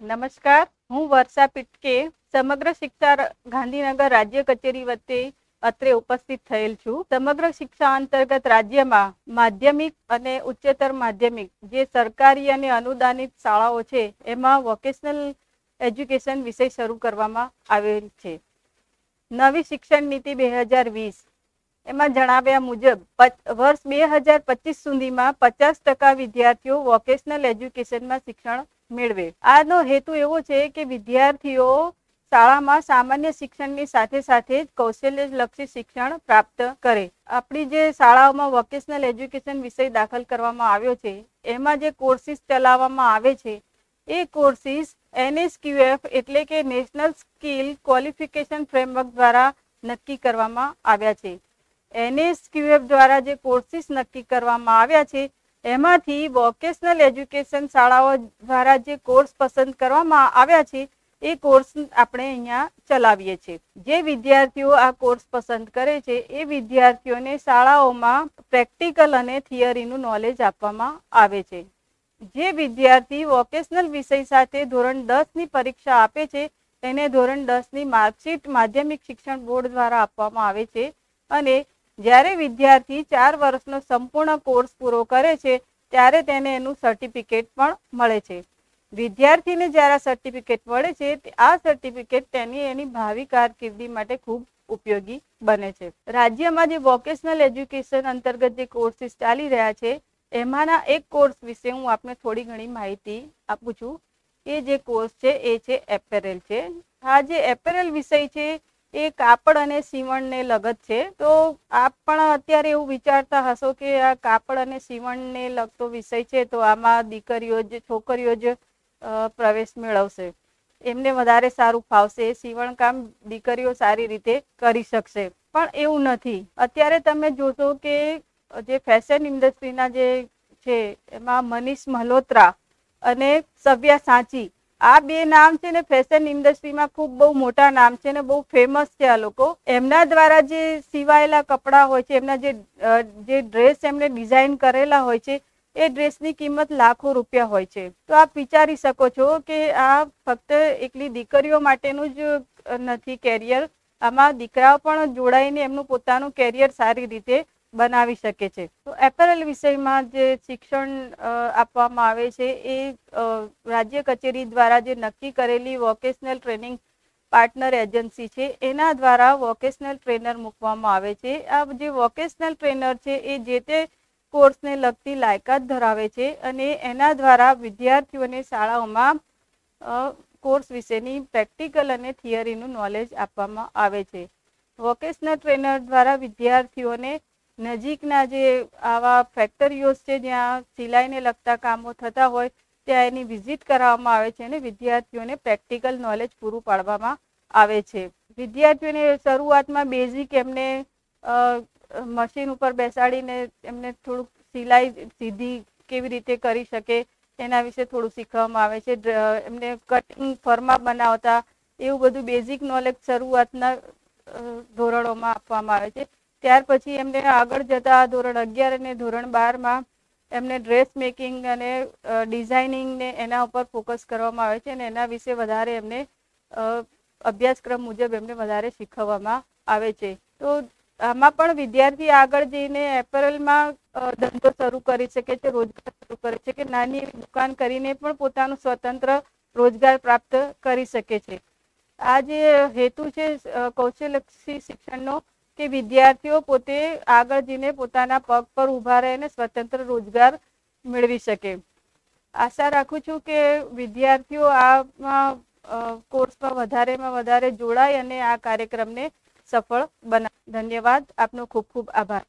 નમસ્કાર, હું વર્ષા પિટકે સમગ્ર શિક્ષા ગાંધીનગર રાજ્ય કચેરી વચ્ચે અત્રે ઉપસ્થિત થયેલ છું. સમગ્ર શિક્ષા અંતર્ગત રાજ્યમાં માધ્યમિક અને ઉચ્ચતર માધ્યમિક જે સરકારી અને અનુદાનિત શાળાઓ છે, એમાં વોકેશનલ એજ્યુકેશન વિષય શરૂ કરવામાં આવેલ છે. નવી શિક્ષણ નીતિ બે હજાર વીસ એમાં જણાવ્યા મુજબ વર્ષ બે હજાર પચીસ સુધીમાં પચાસ ટકા વિદ્યાર્થીઓ વોકેશનલ એજ્યુકેશનમાં શિક્ષણ મેળવે. આનો હેતુ એવો છે કે વિદ્યાર્થીઓ શાળામાં સામાન્ય શિક્ષણની સાથે સાથે જ કૌશલ્યલક્ષી શિક્ષણ પ્રાપ્ત કરે. આપણી જે શાળાઓમાં વોકેશનલ એજ્યુકેશન વિષય દાખલ કરવામાં આવ્યો છે, એમાં જે કોર્સિસ ચલાવવામાં આવે છે, એ કોર્સિસ એનએસક્યુએફ એટલે કે નેશનલ સ્કિલ ક્વોલિફિકેશન ફ્રેમવર્ક દ્વારા નક્કી કરવામાં આવ્યા છે. એનએસક્યુએફ દ્વારા જે કોર્સિસ નક્કી કરવામાં આવ્યા છે, એમાંથી વોકેશનલ એજ્યુકેશન શાળાઓ દ્વારા જે કોર્સ પસંદ કરવામાં આવ્યા છે, એ કોર્સ આપણે અહીંયા ચલાવીએ છીએ. જે વિદ્યાર્થીઓ આ કોર્સ પસંદ કરે છે, એ વિદ્યાર્થીઓને શાળાઓમાં પ્રેક્ટિકલ અને થિયરીનું નોલેજ આપવામાં આવે છે. જે વિદ્યાર્થી વોકેશનલ વિષય સાથે ધોરણ દસની પરીક્ષા આપે છે, તેને ધોરણ દસની માર્કશીટ માધ્યમિક શિક્ષણ બોર્ડ દ્વારા આપવામાં આવે છે અને જ્યારે વિદ્યાર્થી ચાર વર્ષનો સંપૂર્ણ કોર્સ પૂરો કરે છે, ત્યારે તેને એનું સર્ટિફિકેટ પણ મળે છે. વિદ્યાર્થીને જ્યારે સર્ટિફિકેટ મળે છે આ સર્ટિફિકેટ તેની એની ભાવિ કારકિર્દી માટે ખૂબ ઉપયોગી બને છે. રાજ્યમાં જે વોકેશનલ એજ્યુકેશન અંતર્ગત જે કોર્સિસ ચાલી રહ્યા છે, એમાંના એક કોર્સ વિશે હું આપને થોડી ઘણી માહિતી આપું છું. એ જે કોર્સ છે, એ છે એપેરેલ છે. આ જે એપેરેલ વિષય છે એ કાપડ અને સીવણને લગત છે. તો આપ પણ અત્યારે એવું વિચારતા હશો કે આ કાપડ અને સીવણને લગતો વિષય છે, તો આમાં દીકરીઓ જ, છોકરીઓ જ પ્રવેશ મેળવશે. એમને વધારે સારું ફાવશે. સીવણ કામ દીકરીઓ સારી રીતે કરી શકશે. પણ એવું નથી. અત્યારે તમે જોશો કે જે ફેશન ઇન્ડસ્ટ્રીના જે છે, એમાં મનીષ મલ્હોત્રા અને સવ્યા સાંચી આ બે નામ છે ને ફેશન ઇન્ડસ્ટ્રીમાં ખૂબ બહુ મોટા નામ છે ને બહુ ફેમસ છે આ લોકો. એમના દ્વારા જે સિવાયેલા કપડાં હોય છે, એમના જે જે ડ્રેસ એમને ડિઝાઇન કરેલા હોય છે, એ ડ્રેસની કિંમત લાખો રૂપિયા હોય છે. તો આપ વિચારી શકો છો કે આ ફક્ત એકલી દીકરીઓ માટેનું જ નથી કેરિયર આમાં દીકરાઓ પણ જોડાઈને એમનું પોતાનું કેરિયર સારી રીતે બનાવી શકે છે. તો એપેરલ વિષયમાં જે શિક્ષણ આપવામાં આવે છે એ રાજ્ય કચેરી દ્વારા જે નક્કી કરેલી વોકેશનલ ટ્રેનિંગ પાર્ટનર એજન્સી છે, એના દ્વારા વોકેશનલ ટ્રેનર મૂકવામાં આવે છે. આ જે વોકેશનલ ટ્રેનર છે એ જે તે કોર્સને લગતી લાયકાત ધરાવે છે અને એના દ્વારા વિદ્યાર્થીઓને શાળાઓમાં કોર્સ વિશેની પ્રેક્ટિકલ અને થિયરીનું નોલેજ આપવામાં આવે છે. વોકેશનલ ટ્રેનર દ્વારા વિદ્યાર્થીઓને નજીકના જે આવા ફેક્ટરીઓ છે જ્યાં સિલાઈને લગતા કામો થતા હોય, ત્યાં એની વિઝિટ કરાવવામાં આવે છે અને વિદ્યાર્થીઓને પ્રેક્ટિકલ નોલેજ પૂરું પાડવામાં આવે છે. વિદ્યાર્થીઓને શરૂઆતમાં બેઝિક એમને મશીન ઉપર બેસાડીને એમને થોડુંક સિલાઈ સીધી કેવી રીતે કરી શકે એના વિશે થોડું શીખવામાં આવે છે. એમને કટિંગ ફર્મા બનાવતા એવું બધું બેઝિક નોલેજ શરૂઆતના ધોરણોમાં આપવામાં આવે છે. ત્યાર પછી એમને આગળ જતા ધોરણ અગિયાર અને ધોરણ બારમાં એમને ડ્રેસ મેકિંગ અને ડિઝાઇનિંગને એના ઉપર ફોકસ કરવામાં આવે છે અને એના વિશે વધારે એમને અભ્યાસક્રમ મુજબ એમને વધારે શીખવવામાં આવે છે. તો આમાં પણ વિદ્યાર્થી આગળ જઈને એપરલમાં ધંધો શરૂ કરી શકે છે, રોજગાર શરૂ કરી શકે કે નાની એવી દુકાન કરીને પણ પોતાનું સ્વતંત્ર રોજગાર પ્રાપ્ત કરી શકે છે. આ જે હેતુ છે કૌશલક્ષી શિક્ષણનો કે વિદ્યાર્થીઓ પોતે આગળ જઈને પોતાના પગ પર ઊભા રહીને સ્વતંત્ર રોજગાર મેળવી શકે. આશા રાખું છું કે વિદ્યાર્થીઓ આ કોર્સમાં વધારેમાં વધારે જોડાય અને આ કાર્યક્રમને સફળ બના ધન્યવાદ. આપનો ખૂબ ખૂબ આભાર.